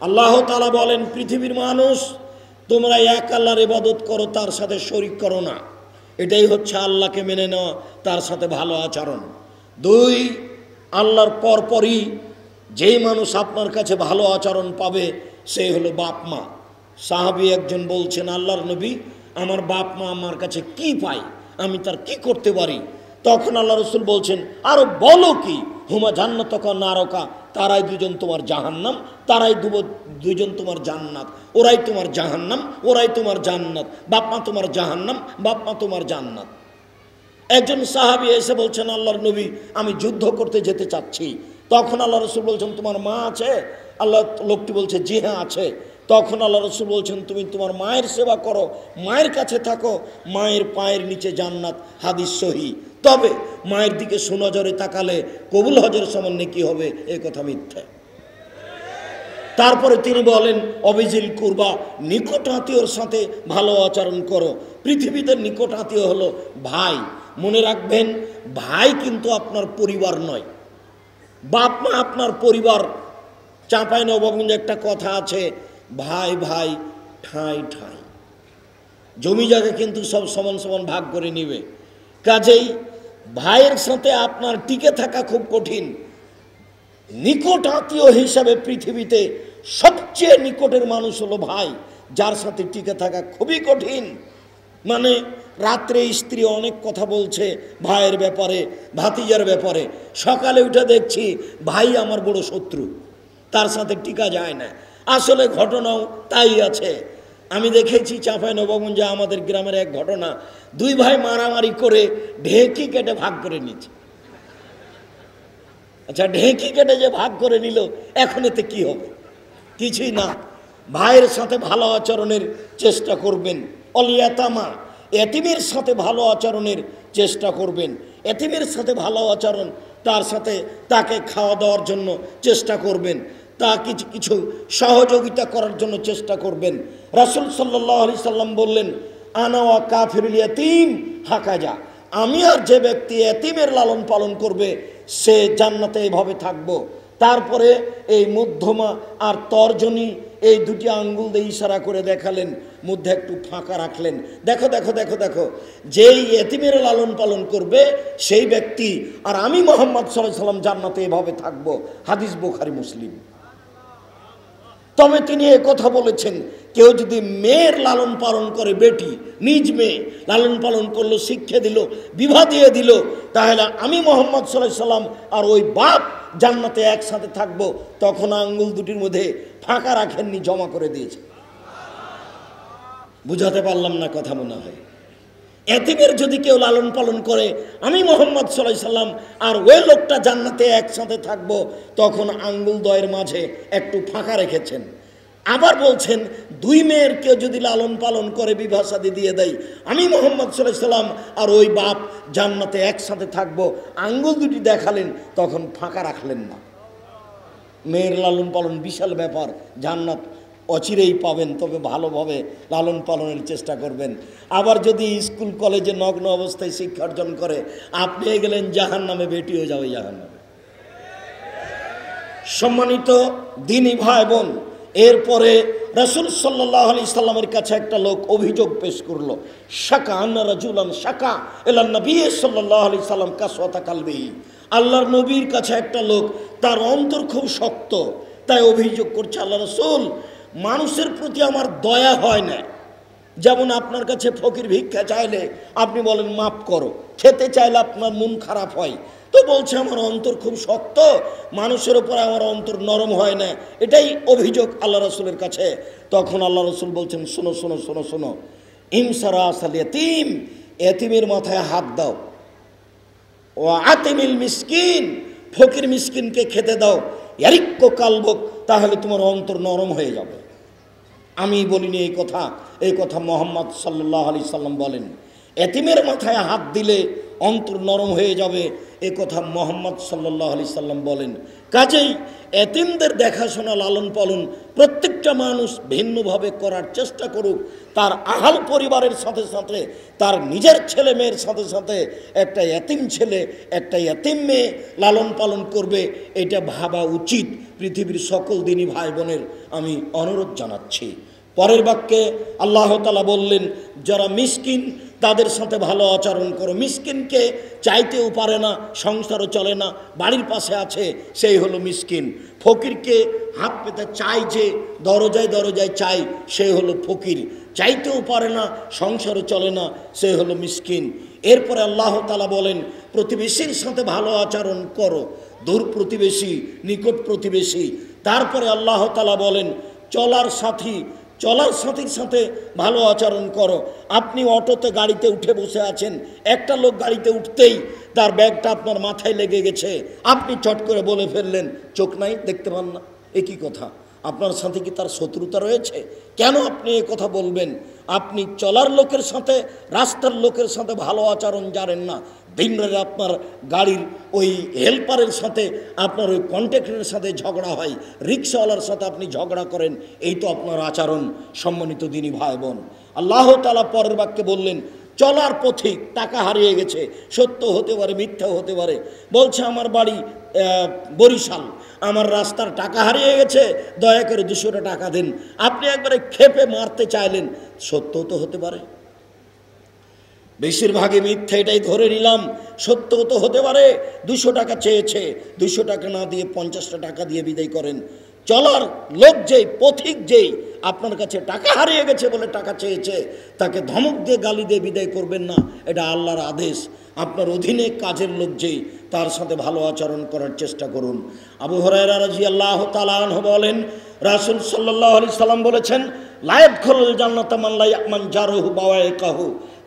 আল্লাহ তালা বলেন, পৃথিবীর মানুষ, তোমরা এক আল্লাহর ইবাদত করো, তার সাথে শরিক করো না। এটাই হচ্ছে আল্লাহকে মেনে নেওয়া, তার সাথে ভালো আচরণ। দুই, আল্লাহর পরপরই যেই মানুষ আপনার কাছে ভালো আচরণ পাবে, সে হলো বাপ মা। সাহাবি একজন বলছেন, আল্লাহর নবী, আমার বাপ মা আমার কাছে কি পায়? আমি তার কি করতে পারি? তখন আল্লাহ রসুল বলছেন, আরও বলো কি? হুমা জান্নাত নারকা? তারাই দুজন তোমার জাহান্নাম, তারাই দুজন তোমার জান্নাত। ওরাই তোমার জাহান্নাম, ওরাই তোমার জান্নাত। বাপমা তোমার জাহান্নাম বাপমা তোমার জান্নাত। একজন সাহাবি এসে বলছেন, আল্লাহর নবী, আমি যুদ্ধ করতে যেতে চাচ্ছি। তখন আল্লাহ রসুল বলছেন, তোমার মা আছে? আল্লাহ লোকটি বলছে, জি হ্যাঁ আছে। তখন আল্লাহ রসুল বলছেন, তুমি তোমার মায়ের সেবা করো, মায়ের কাছে থাকো, মায়ের পায়ের নিচে জান্নাত। হাদিস সহি। তবে মায়ের দিকে সুনজরে তাকালে কবুল হজের সামান্য কি হবে? এ কথা মিথ্যা। তারপরে তিনি বলেন অবিজিল কুরবা, নিকট আত্মীয়র সাথে ভালো আচরণ করো। পৃথিবীতে নিকট আত্মীয় হলো ভাই। মনে রাখবেন, ভাই কিন্তু আপনার পরিবার নয়। বাপ মা আপনার পরিবার। চাঁপাই নবগঞ্জে একটা কথা আছে, ভাই ভাই, ঠাঁই ঠাঁই। জমি জায়গা কিন্তু সব সমান সমান ভাগ করে নিবে। কাজেই ভাইয়ের সাথে আপনার টিকে থাকা খুব কঠিন। নিকট আত্মীয় হিসাবে পৃথিবীতে সবচেয়ে নিকটের মানুষ হলো ভাই, যার সাথে টিকে থাকা খুবই কঠিন। মানে রাত্রে স্ত্রী অনেক কথা বলছে ভাইয়ের ব্যাপারে, ভাতিজার ব্যাপারে। সকালে উঠে দেখছি ভাই আমার বড় শত্রু, তার সাথে টিকা যায় না। আসলে ঘটনাও তাই আছে। আমি দেখেছি চাঁপাই নবগঞ্জে আমাদের গ্রামের এক ঘটনা। দুই ভাই মারামারি করে ঢেঁকি কেটে ভাগ করে নিচ্ছে আচ্ছা ঢেঁকি কেটে যে ভাগ করে নিল, এখন এতে কি হবে? কিছুই না। ভাইয়ের সাথে ভালো আচরণের চেষ্টা করবেন। অলিয়াতামা, এতিমের সাথে ভালো আচরণের চেষ্টা করবেন। এতিমের সাথে ভালো আচরণ, তার সাথে তাকে খাওয়া দাওয়ার জন্য চেষ্টা করবেন। তা কিছু কিছু সহযোগিতা করার জন্য চেষ্টা করবেন। রাসুল সাল্লাহ আলি সাল্লাম বললেন আনাওয়া কাফিরুল এতিম হাকাজা। আমি আর যে ব্যক্তি এতিমের লালন পালন করবে, সে জান্নাতে এভাবে থাকব। তারপরে এই মধ্যমা আর তর্জনী এই দুটি আঙ্গুল দিয়ে ইশারা করে দেখালেন, মধ্যে একটু ফাঁকা রাখলেন। দেখো দেখো দেখো দেখো, যেই এতিমের লালন পালন করবে, সেই ব্যক্তি আর আমি মোহাম্মদ সাল্লাহ সাল্লাম জান্নাতে এভাবে থাকব। হাদিস বোখারি, মুসলিম। তবে তিনি এ কথা বলেছেন, কেউ যদি মেয়ের লালন পালন করে বেটি, নিজ মেয়ে, লালন পালন করল, শিক্ষা দিল, বিবাহ দিয়ে দিল, তাহলে আমি মোহাম্মদ সাল্লাহ সাল্লাম আর ওই বাপ জান্নাতে একসাথে থাকব, তখন আঙ্গুল দুটির মধ্যে ফাঁকা রাখেননি, জমা করে দিয়েছে। বুঝাতে পারলাম না কথা মনে হয়। এতিমের যদি কেউ লালন পালন করে, আমি মোহাম্মদ সাল্লাহ সাল্লাম আর ওই লোকটা জান্নাতে একসাথে থাকব, তখন আঙ্গুল দয়ের মাঝে একটু ফাঁকা রেখেছেন। আবার বলছেন, দুই মেয়ের কেউ যদি লালন পালন করে বিভাষাদি দিয়ে দেয়। আমি মোহাম্মদ সাল্লাহ সাল্লাম আর ওই বাপ জান্নাতে একসাথে থাকব, আঙ্গুল দুটি দেখালেন, তখন ফাঁকা রাখলেন না। মেয়ের লালন পালন বিশাল ব্যাপার, জান্নাত অচিরেই পাবেন, তবে ভালোভাবে লালন পালনের চেষ্টা করবেন। আবার যদি স্কুল, কলেজে নগ্ন অবস্থায় শিক্ষা অর্জন করে, আপনি গেলেন জাহান নামে বেটি হয়ে যাবে জাহান নামে সম্মানিত দিনী ভাই বোন এরপরে রসুল সাল্লাহ আলি সাল্লামের কাছে একটা লোক অভিযোগ পেশ করল। শাকা আন্না রাজুলান শাকা এলা নবী সাল্লাহ আলি সাল্লাম কাসওয়াতা কালবেই আল্লাহর নবীর কাছে একটা লোক, তার অন্তর খুব শক্ত, তাই অভিযোগ করছে আল্লাহ রসুল মানুষের প্রতি আমার দয়া হয় না। যেমন আপনার কাছে ফকির ভিক্ষা চাইলে আপনি বলেন, মাফ করো, খেতে চাইলে আপনার মন খারাপ হয়। তো বলছে, আমার অন্তর খুব শক্ত, মানুষের উপর আমার অন্তর নরম হয় না। এটাই অভিযোগ আল্লাহ রসুলের কাছে। তখন আল্লাহ রসুল বলছেন, শোনো শোনো শোনো শোনো, ইমসারা আসাল এতিম এতিমের মাথায় হাত দাও। ও আতিমিল মিসকিন, ফকির মিসকিনকে খেতে দাও। ইয়ারিক্য কালবক, তাহলে তোমার অন্তর নরম হয়ে যাবে। আমি বলিনি এই কথা এই কথা মোহাম্মদ সাল্লাহ আলি সাল্লাম বলেন। এতিমের মাথায় হাত দিলে অন্তর নরম হয়ে যাবে এ কথা মোহাম্মদ সাল্লাহ আলি সাল্লাম বলেন। কাজেই এতিমদের দেখাশোনা লালন পালন প্রত্যেকটা মানুষ ভিন্নভাবে করার চেষ্টা করুক, তার আহাল পরিবারের সাথে সাথে, তার নিজের ছেলে মেয়ের সাথে সাথে একটা এতিম ছেলে, একটা এতিম মেয়ে লালন পালন করবে, এটা ভাবা উচিত পৃথিবীর সকল দিনই ভাই বোনের আমি অনুরোধ জানাচ্ছি। পরের বাক্যে আল্লাহ তালা বললেন, যারা মিসকিন তাদের সাথে ভালো আচরণ করো। মিসকিনকে চাইতেও পারে না, সংসারও চলে না, বাড়ির পাশে আছে, সেই হলো মিসকিন। ফকিরকে হাত পেতে চাই যে, দরজায় দরজায় চাই সে হলো ফকির। চাইতেও পারে না, সংসারও চলে না, সে হলো মিসকিন। এরপরে আল্লাহ তালা বলেন, প্রতিবেশীর সাথে ভালো আচরণ করো। দূর প্রতিবেশী, নিকট প্রতিবেশী। তারপরে আল্লাহ তালা বলেন, চলার সাথী চলার সাথীর সাথে ভালো আচরণ করো। আপনি অটোতে গাড়িতে উঠে বসে আছেন। একটা লোক গাড়িতে উঠতেই তার ব্যাগটা আপনার মাথায় লেগে গেছে। আপনি চট করে বলে ফেললেন, চোখ নাই, দেখতে পান না। এ কি কথা? আপনার সাথে কি তার শত্রুতা রয়েছে? কেন আপনি এ কথা বলবেন? আপনি চলার লোকের সাথে, রাস্তার লোকের সাথে ভালো আচরণ জানেন না। দিনরাতে আপনার গাড়ির ওই হেল্পারের সাথে, আপনার ওই কন্ট্রাক্টরের সাথে ঝগড়া হয়। রিক্সাওয়ালার সাথে আপনি ঝগড়া করেন, এই তো আপনার আচরণ, সম্মানিত দিনী ভাই বোন আল্লাহ তালা পরের বাক্যে বললেন, চলার পথিক টাকা হারিয়ে গেছে, সত্য হতে পারে, মিথ্যা হতে পারে। বলছে, আমার বাড়ি বরিশাল। আমার রাস্তার টাকা হারিয়ে গেছে, দয়া করে দুশোটা টাকা দিন। আপনি একবারে খেপে মারতে চাইলেন, সত্য তো হতে পারে। বেশিরভাগই মিথ্যে, এটাই ধরে নিলাম। সত্য তো হতে পারে, দুশো টাকা চেয়েছে, দুশো টাকা না দিয়ে পঞ্চাশটা টাকা দিয়ে বিদায় করেন। চলার লোক যেই, পথিক যেই, আপনার কাছে টাকা হারিয়ে গেছে বলে টাকা চেয়েছে, তাকে ধমক দিয়ে গালি দিয়ে বিদায় করবেন না, এটা আল্লাহর আদেশ। আপনার অধীনে কাজের লোক যেই, তার সাথে ভালো আচরণ করার চেষ্টা করুন। আবু হরাইরা রাজি আল্লাহ তালাহ বলেন, রাসুল সাল্লাহ আলি সাল্লাম বলেছেন লায়েব খোল জান্নাত মান জারহু বাওয়ায় কাহু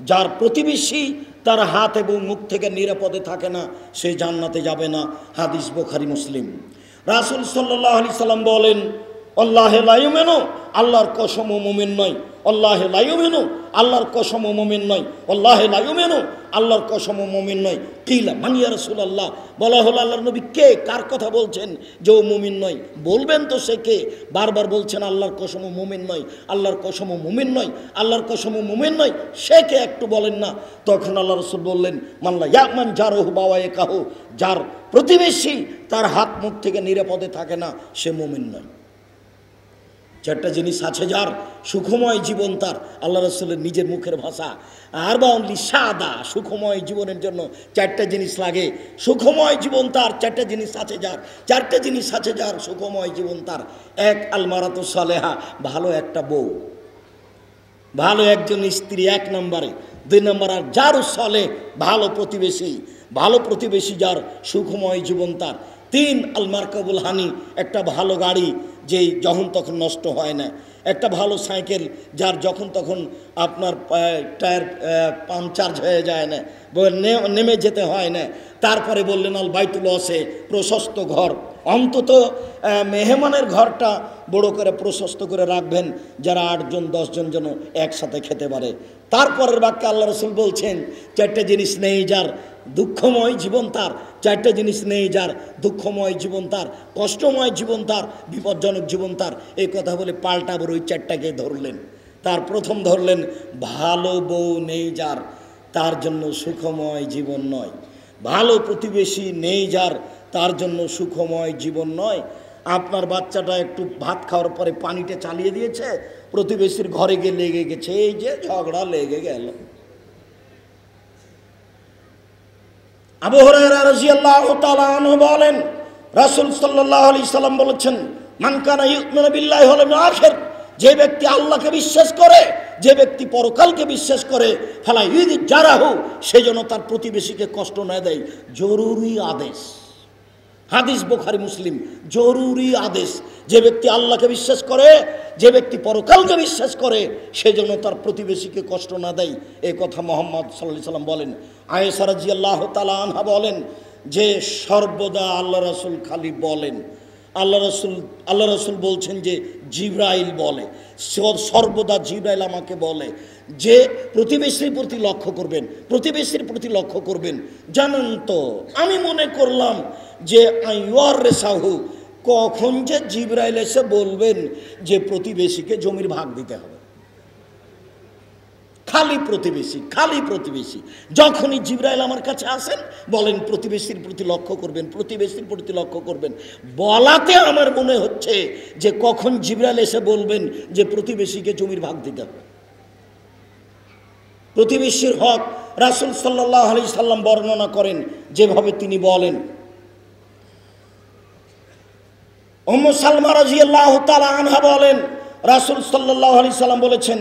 যার প্রতিবেশী তার হাত এবং মুখ থেকে নিরাপদে থাকে না, সে জান্নাতে যাবে না, হাদিস বোখারি, মুসলিম। রাসুল সাল্লাহ আলি সাল্লাম বলেন, আল্লাহ আল্লাহর কসম ও মোমেন নয় আল্লাহ লাইমেনো আল্লাহর কসম মুমিন নয়। আল্লাহ লাইমেনো আল্লাহর কসম মুমিন নয়। কিলা মানিয়া রসুল আল্লাহ বলা হলো আল্লাহর নবী কে, কার কথা বলছেন? যে ও মুমিন নয়। বলবেন তো সে কে? বারবার বলছেন আল্লাহর কসম মুমিন নয়। আল্লাহর কসম মুমিন নয়। আল্লাহর কসম মুমিন নয়। সে কে একটু বলেন না। তখন আল্লাহ রসুল বললেন মাল্লা ইয়াকমান যার ওহু বাবা এ যার প্রতিবেশী তার হাত মুখ থেকে নিরাপদে থাকে না, সে মুমিন নয়। চারটা জিনিস আছে যার সুখময় জীবন তার। আল্লাহ রসুলের নিজের মুখের ভাষা। আর বা অনলি সাদা, সুখময় জীবনের জন্য চারটা জিনিস লাগে। সুখময় জীবন তার, চারটা জিনিস আছে যার। চারটা জিনিস আছে যার, সুখময় জীবন তার। এক আলমারাত সালেহা, ভালো একটা বউ। ভালো একজন স্ত্রী এক নম্বরে। দুই নম্বর, আর যার সলে ভালো প্রতিবেশী। ভালো প্রতিবেশী যার সুখময় জীবন তার। তিন আলমার কবুল হানি, একটা ভালো গাড়ি যেই যখন তখন নষ্ট হয় না। একটা ভালো সাইকেল যার যখন তখন আপনার টায়ার পাংচার্জ হয়ে যায় নে- নেমে যেতে হয় না। তারপরে বললেন, আল বাইতুল অসে প্রশস্ত ঘর। অন্তত মেহমানের ঘরটা বড় করে প্রশস্ত করে রাখবেন, যারা আটজন, দশজন যেন একসাথে খেতে পারে। তারপরের বাক্যে আল্লাহ রসুল বলছেন, চারটে জিনিস নেই যার দুঃখময় জীবন তার, চারটে জিনিস নেই যার দুঃখময় জীবন তার, কষ্টময় জীবন তার, বিপজ্জনক জীবন তার। এই কথা বলে পাল্টা আবার ওই চারটাকে ধরলেন। তার প্রথম ধরলেন, ভালো বউ নেই যার, তার জন্য সুখময় জীবন নয়। ভালো প্রতিবেশী নেই যার তার জন্য সুখময় জীবন নয়। আপনার বাচ্চাটা একটু ভাত খাওয়ার পরে পানিটা চালিয়ে দিয়েছে, প্রতিবেশীর ঘরে গিয়ে লেগে গেছে, এই যে ঝগড়া লেগে গেল। আবু আনহু বলেন, রাসূল সাল্লাল্লাহু আলাইহি সাল্লাম বলেছেন, মান কানা ইউমিনু বিল্লাহি ওয়াল ইয়াউমিল আখির যে ব্যক্তি আল্লাহকে বিশ্বাস করে, যে ব্যক্তি পরকালকে বিশ্বাস করে, ফালা ইউদি যারাহু সেই জন্য তার প্রতিবেশীকে কষ্ট না দেয়। জরুরি আদেশ। হাদিস বোখারি, মুসলিম। জরুরি আদেশ। যে ব্যক্তি আল্লাহকে বিশ্বাস করে, যে ব্যক্তি পরকালকে বিশ্বাস করে সেজন্য তার প্রতিবেশীকে কষ্ট না দেয়। এ কথা মোহাম্মদ সাল্লাহ সাল্লাম বলেন। আয়েসারাজি আল্লাহ তালা আনহা বলেন যে, সর্বদা আল্লাহ রাসুল খালি বলেন। আল্লাহ রসুল আল্লাহ রসুল বলছেন যে জিব্রাইল বলে সর্বদা জিব্রাইল আমাকে বলে যে প্রতিবেশীর প্রতি লক্ষ্য করবেন, প্রতিবেশীর প্রতি লক্ষ্য করবেন। জানেন তো, আমি মনে করলাম যে আইওয়ার রে সাহু কখন যে জিব্রাইল এসে বলবেন যে প্রতিবেশীকে জমির ভাগ দিতে হবে। খালি প্রতিবেশী খালি প্রতিবেশী। যখনই জিব্রাইল আমার কাছে আসেন, বলেন, প্রতিবেশীর প্রতি লক্ষ্য করবেন, প্রতিবেশীর প্রতি লক্ষ্য করবেন। বলাতে আমার মনে হচ্ছে যে কখন জিব্রাইল এসে বলবেন যে প্রতিবেশীকে জমির ভাগ দিতে হবে। প্রতিবেশীর হক রাসুল সাল্লাহ আলি সাল্লাম বর্ণনা করেন, যেভাবে তিনি বলেন ওম সালমা রাজিয়াল্লাহ তালা আনহা বলেন, রাসুল সাল্লাহ আলি সাল্লাম বলেছেন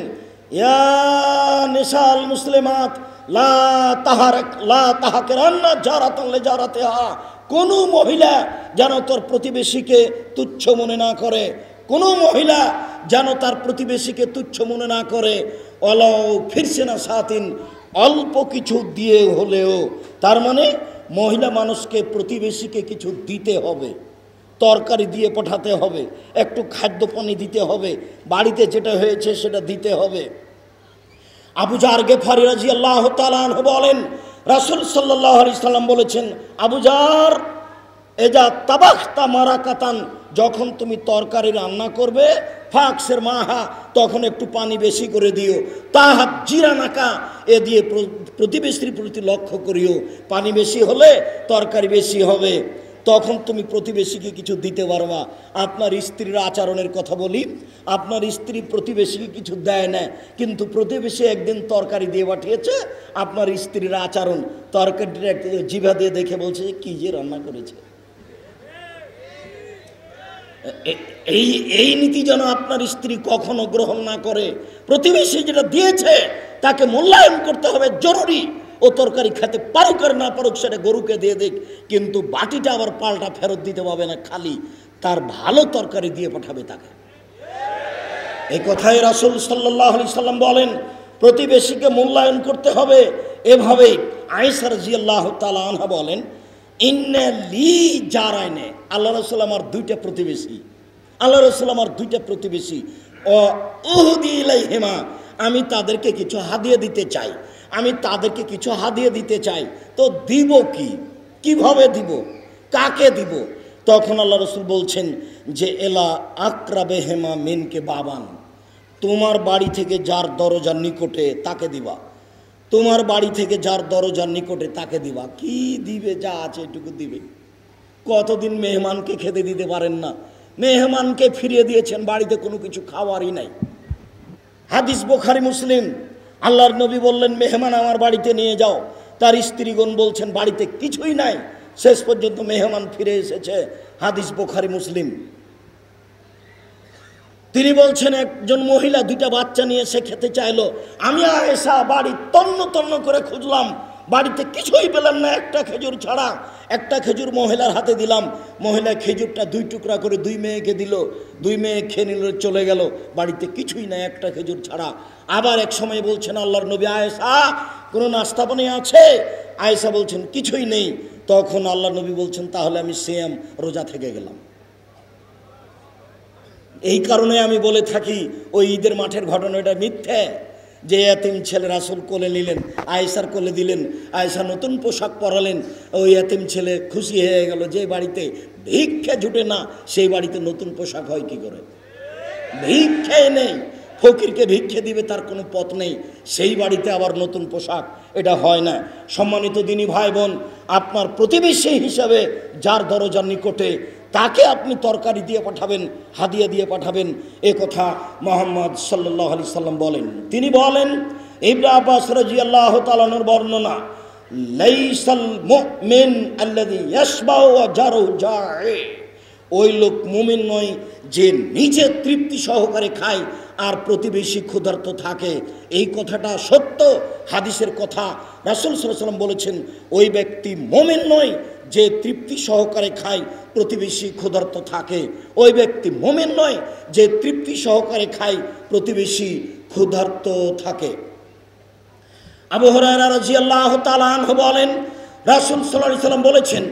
ইয়া মুসলিমাত, লা তাহার লা তাহাকে রান্না জারাতলে জারাতে হা কোনো মহিলা যেন তোর প্রতিবেশীকে তুচ্ছ মনে না করে। কোনো মহিলা যেন তার প্রতিবেশীকে তুচ্ছ মনে না করে। অলাও ফিরছে না সাতিন অল্প কিছু দিয়ে হলেও। তার মানে মহিলা মানুষকে প্রতিবেশীকে কিছু দিতে হবে। তরকারি দিয়ে পাঠাতে হবে। একটু খাদ্য পানি দিতে হবে। বাড়িতে যেটা হয়েছে সেটা দিতে হবে। আবু জার গেফারি রাজি আল্লাহ বলেন, রাসুল সাল্লাম বলেছেন, আবু জার, এজা তাবাখ মারা কাতান যখন তুমি তরকারি রান্না করবে, ফাঁকসের মাহা, তখন একটু পানি বেশি করে দিও। তাহা জিরা নাকা এ দিয়ে প্রতিবেশীর প্রতি লক্ষ্য করিও। পানি বেশি হলে তরকারি বেশি হবে। তখন তুমি প্রতিবেশীকে কিছু দিতে পারবা আপনার স্ত্রীর আচরণের কথা বলি। আপনার স্ত্রী প্রতিবেশীকে কিছু দেয় না। কিন্তু প্রতিবেশী একদিন তরকারি দিয়ে পাঠিয়েছে, আপনার স্ত্রীর আচরণ। তরকারিটা জিভা দিয়ে দেখে বলছে যে কী যে রান্না করেছে? এই এই নীতি যেন আপনার স্ত্রী কখনো গ্রহণ না করে। প্রতিবেশী যেটা দিয়েছে, তাকে মূল্যায়ন করতে হবে, জরুরি। ও তরকারি খেতে পারুক আর না পারুক, সেটা গরুকে দিয়ে দিক। কিন্তু বাটিটা আবার পাল্টা ফেরত দিতে পারবে না, খালি তার ভালো তরকারি দিয়ে পাঠাবে তাকে। এই কথাই রাসুল সাল্লাহ আলি সাল্লাম বলেন, প্রতিবেশীকে মূল্যায়ন করতে হবে। এভাবেই আয়সার জিয়াল্লাহ তালা আনহা বলেন, ইন্নে লি জারাইনে। আল্লাহ রসুল আমার দুইটা প্রতিবেশী। আল্লাহ রসুল আমার দুইটা প্রতিবেশী। ও উহুদি হেমা আমি তাদেরকে কিছু হাদিয়ে দিতে চাই। আমি তাদেরকে কিছু হাদিয়ে দিতে চাই। তো দিব কি? কীভাবে দিব? কাকে দিব? তখন আল্লাহ রসুল বলছেন যে, এলা আক্রাবে হেমা মিনকে বাবান। তোমার বাড়ি থেকে যার দরজার নিকটে তাকে দিবা। তোমার বাড়ি থেকে যার দরজার নিকটে তাকে দিবা। কি দিবে? যা আছে এটুকু দিবে। কতদিন মেহমানকে খেতে দিতে পারেন না। মেহমানকে ফিরিয়ে দিয়েছেন, বাড়িতে কোনো কিছু খাওয়ারই নাই। হাদিস বোখারি, মুসলিম। আল্লাহর নবী বললেন, মেহমান আমার বাড়িতে নিয়ে যাও। তার স্ত্রীগণ বলছেন, বাড়িতে কিছুই নাই। শেষ পর্যন্ত মেহমান ফিরে এসেছে। হাদিস বোখারি, মুসলিম। তিনি বলছেন, একজন মহিলা দুইটা বাচ্চা নিয়ে সে খেতে চাইলো। আমি আয়েশা বাড়ি তন্ন তন্ন করে খুঁজলাম। বাড়িতে কিছুই পেলাম না, একটা খেজুর ছাড়া, একটা খেজুর মহিলার হাতে দিলাম। মহিলা খেজুরটা দুই টুকরা করে দুই মেয়েকে দিল, দুই মেয়ে খেয়ে নিল, চলে গেল। বাড়িতে কিছুই নাই, একটা খেজুর ছাড়া। আবার এক সময় বলছেন, আল্লাহর নবী আয়েশা, কোনো নাস্তা পানি আছে? আয়েশা বলছেন, কিছুই নেই। তখন আল্লাহ নবী বলছেন, তাহলে আমি সেম রোজা থেকে গেলাম। এই কারণে আমি বলে থাকি, ওই ঈদের মাঠের ঘটনাটা মিথ্যে। যে এতিম ছেলে রাসুল কোলে নিলেন, আয়েশার কোলে দিলেন, আয়েশা নতুন পোশাক পরালেন, ওই এতিম ছেলে খুশি হয়ে গেল যে বাড়িতে ভিক্ষা জুটে না, সেই বাড়িতে নতুন পোশাক হয় কি করে? ভিক্ষে নেই, ফকিরকে ভিক্ষে দিবে তার কোনো পথ নেই, সেই বাড়িতে আবার নতুন পোশাক, এটা হয় না। সম্মানিত দিনী ভাই বোন, আপনার প্রতিবেশী হিসাবে যার দরজার নিকটে তাকে আপনি তরকারি দিয়ে পাঠাবেন, হাদিয়া দিয়ে পাঠাবেন। এ কথা মোহাম্মদ সাল্লাহ আলি সাল্লাম বলেন। তিনি বলেন ইবরা আব্বাস রাজি আল্লাহ তালানোর বর্ণনা, লাইসাল মুমিন আল্লাযী ইয়াশবাউ ওয়া জারু জা'i ওই লোক মুমিন নয় যে নিজে তৃপ্তি সহকারে খায় আর প্রতিবেশী ক্ষুধার্ত থাকে। এই কথাটা সত্য। হাদিসের কথা রাসুল সাল্লাম বলেছেন, ওই ব্যক্তি মোমেন নয় যে তৃপ্তি সহকারে খায়, প্রতিবেশী ক্ষুধার্ত থাকে। ওই ব্যক্তি মোমেন নয়, যে তৃপ্তি সহকারে খায়, প্রতিবেশী ক্ষুধার্ত থাকে। আবু হরাইরা রাজিয়াল্লাহ তালাহ বলেন, রাসুল সাল্লাহ সাল্লাম বলেছেন,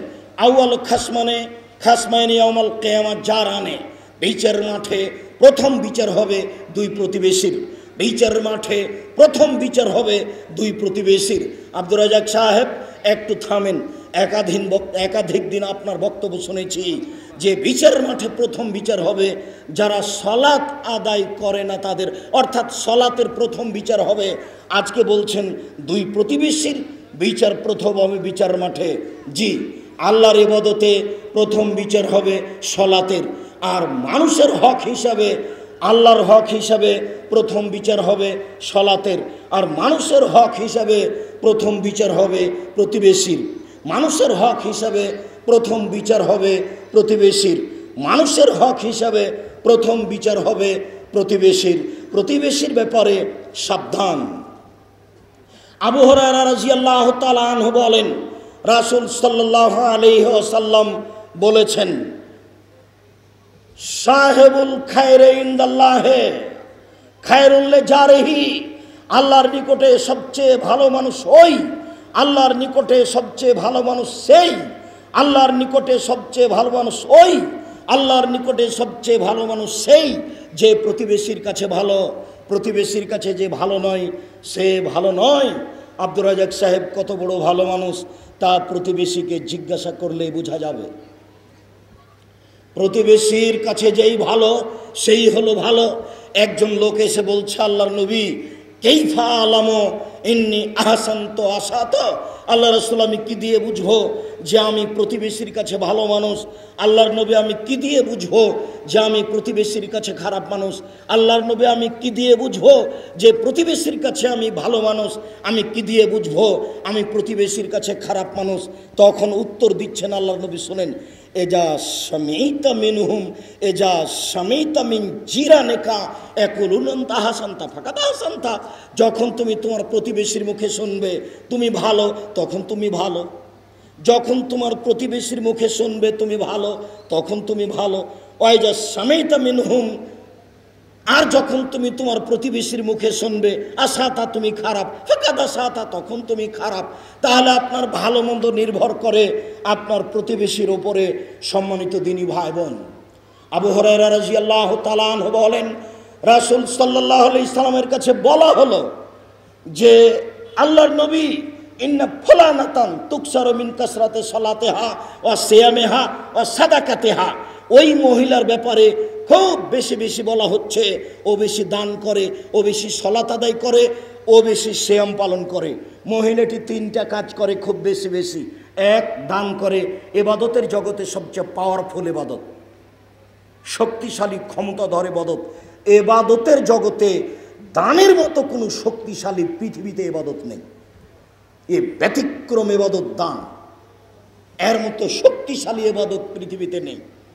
আউয়াল খাসমানে, খাসমাইনি অমল কেয়ামা যার আনে বিচার মাঠে প্রথম বিচার হবে দুই প্রতিবেশীর। বিচার মাঠে প্রথম বিচার হবে দুই প্রতিবেশীর। আব্দুর রাজাক সাহেব, একটু থামেন একাধীন একাধিক দিন আপনার বক্তব্য শুনেছি যে বিচার মাঠে প্রথম বিচার হবে, যারা সলাৎ আদায় করে না তাদের, অর্থাৎ সলাতের প্রথম বিচার হবে। আজকে বলছেন, দুই প্রতিবেশীর বিচার প্রথম হবে বিচার মাঠে। জি, আল্লাহর ইবাদতে প্রথম বিচার হবে সলাতের। আর মানুষের হক হিসাবে, আল্লাহর হক হিসাবে প্রথম বিচার হবে সলাতের। আর মানুষের হক হিসাবে প্রথম বিচার হবে প্রতিবেশীর। মানুষের হক হিসাবে প্রথম বিচার হবে প্রতিবেশীর। মানুষের হক হিসাবে প্রথম বিচার হবে প্রতিবেশীর। প্রতিবেশীর ব্যাপারে সাবধান। আবু হরারা রাজিয়াল্লাহ তালাহ বলেন, রাসুল সাল্লাহ আলহ সাল্লাম বলেছেন, সাহেবুল খায়রে ইন্দাল্লাহে খায়রুল্লে জারেহি আল্লাহর নিকটে সবচেয়ে ভালো মানুষ ওই আল্লাহর নিকটে সবচেয়ে ভালো মানুষ সেই। আল্লাহর নিকটে সবচেয়ে ভালো মানুষ ওই। আল্লাহর নিকটে সবচেয়ে ভালো মানুষ সেই যে প্রতিবেশীর কাছে ভালো। প্রতিবেশীর কাছে যে ভালো নয়, সে ভালো নয়। আব্দুর রাজাক সাহেব কত বড় ভালো মানুষ, তা প্রতিবেশীকে জিজ্ঞাসা করলে বোঝা যাবে। প্রতিবেশীর কাছে যেই ভালো, সেই হলো ভালো। একজন লোক এসে বলছে, আল্লাহর নবী কেইফা আলামো? এমনি আহাসান্ত আসাত আল্লাহ রসুল, আমি কি দিয়ে বুঝব যে আমি প্রতিবেশীর কাছে ভালো মানুষ? আল্লাহর নবী, আমি কি দিয়ে বুঝব যে আমি প্রতিবেশীর কাছে খারাপ মানুষ? আল্লাহর নবী, আমি কি দিয়ে বুঝব যে প্রতিবেশীর কাছে আমি ভালো মানুষ? আমি কি দিয়ে বুঝব আমি প্রতিবেশীর কাছে খারাপ মানুষ? তখন উত্তর দিচ্ছেন আল্লাহর নবী, শোনেন। এজা সমেতা মিনহুম, এজা সমেতা মিন জিরা নেকা একুলুন তাহা সন্তা, ফাঁকা তাহা সন্তা। যখন তুমি তোমার প্রতিবেশীর মুখে শুনবে, তুমি ভালো, তখন তুমি ভালো। যখন তোমার প্রতিবেশীর মুখে শুনবে, তুমি ভালো, তখন তুমি ভালো। ওয়াইজা সমেতা মিনহুম আর যখন তুমি তোমার প্রতিবেশীর মুখে শুনবে আশাতা তুমি খারাপ, ফাঁকাদা সাতা তখন তুমি খারাপ, তাহলে আপনার ভালো মন্দ নির্ভর করে আপনার প্রতিবেশীর ওপরে সম্মানিত দিনী ভাই বোন আবু হরাইরা রাজি আল্লাহ তালান বলেন, রাসুল সাল্লাহ ইসলামের কাছে বলা হলো যে, আল্লাহর নবী, ইন্না ফলানাতান তুকসার মিন কাসরাতে সলাতে হা ও সেয়ামে হা ও সাদাকাতে হা ওই মহিলার ব্যাপারে খুব বেশি বেশি বলা হচ্ছে, ও বেশি দান করে, ও বেশি সলাত আদায় করে, ও বেশি শ্যাম পালন করে। মহিলাটি তিনটা কাজ করে খুব বেশি বেশি। এক, দান করে, এবাদতের জগতে সবচেয়ে পাওয়ারফুল এবাদত। শক্তিশালী ক্ষমতা ধরে এবাদত। এবাদতের জগতে দানের মতো কোনো শক্তিশালী পৃথিবীতে এবাদত নেই। এ ব্যতিক্রম এবাদত দান। এর মতো শক্তিশালী এবাদত পৃথিবীতে নেই।